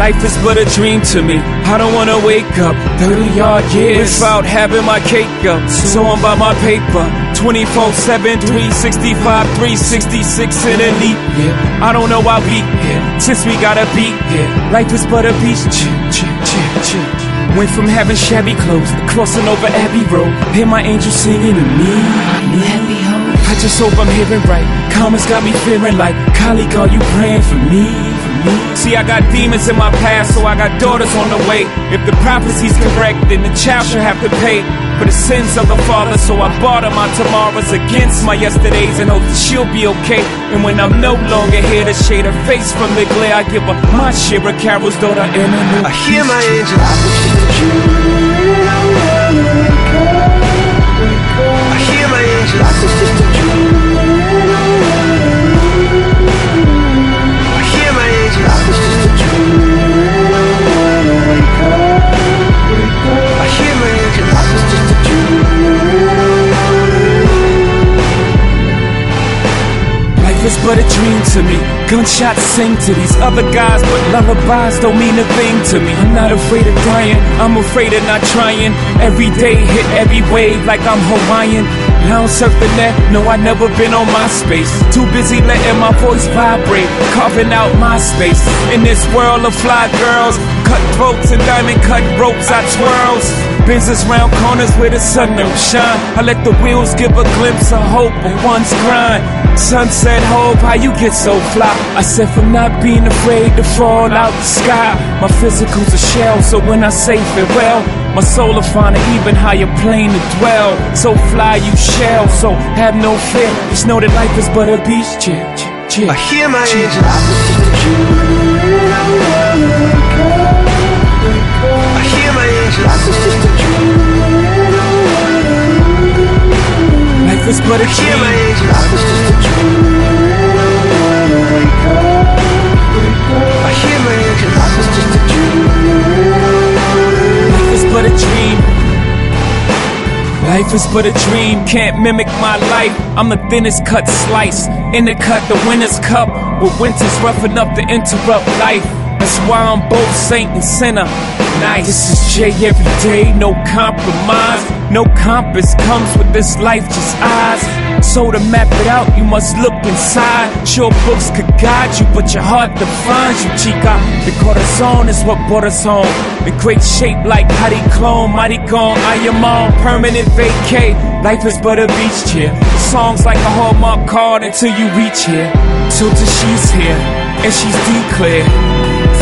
Life is but a dream to me. I don't wanna wake up 30 odd years without having my cake up. So I'm by my paper. 24 7, 365, 366 in a leap. Yeah. I don't know why we yeah. since we got a beat. Yeah. Life is but a beach. Went from having shabby clothes crossing over Abbey Road. Hear my angel singing to me. Happy home. I just hope I'm hearing right. Comments got me feeling like, colleague, are you praying for me? See, I got demons in my past, so I got daughters on the way. If the prophecy's correct, then the child should have to pay for the sins of the father. So I bought her my tomorrows against my yesterdays and hope that she'll be okay. And when I'm no longer here to shade her face from the glare, I give her my share of Carol's daughter in a new I hear my angels. I hear my angels. But a dream to me. Gunshots sing to these other guys, but lullabies don't mean a thing to me. I'm not afraid of dying, I'm afraid of not trying. Every day hit every wave like I'm Hawaiian. I don't surf the net, no, I never been on MySpace. Too busy letting my voice vibrate, carving out my space. In this world of fly girls, cutthroats and diamond cut ropes, I twirls. Business round corners where the sun don't shine. I let the wheels give a glimpse of hope of one's grind. Sunset hope, how you get so fly? I said from not being afraid to fall out the sky. My physical's a shell, so when I say farewell, my soul will find an even higher plane to dwell. So fly you shall, so have no fear. Just know that life is but a beach. Chill. I hear my angels. I hear my angels. Life is but a my dream. I hear my angels. Life is but a dream. Life is but a dream, can't mimic my life. I'm the thinnest cut slice. In the cut, the winner's cup. But winter's rough enough to interrupt life. That's why I'm both saint and sinner. Nice. This is Jay every day, no compromise. No compass comes with this life, just eyes. So to map it out, you must look inside. Sure, books could guide you, but your heart defines you, chica. The corazon is what brought us home. In great shape like Heidi Klum, Mighty Gone, I am on permanent vacay. Life is but a beach chair. Songs like a hallmark card until you reach here. Till she's here, and she's declared.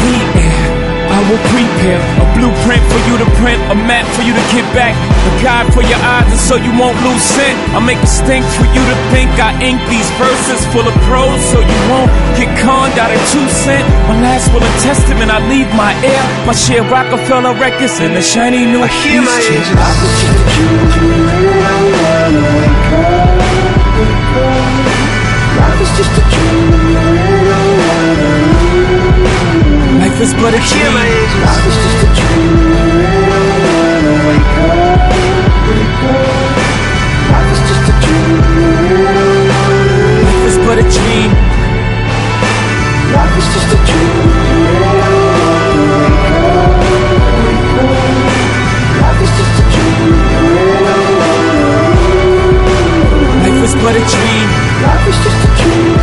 The. I will prepare a blueprint for you to print, a map for you to get back, a guide for your eyes, and so you won't lose scent. I make a stink for you to think I ink these verses full of prose, so you won't get conned out of two cent. My last will and testament, I leave my heir, my share Roc-A-Fella records and the shiny new I hear my chair. Life is just a dream.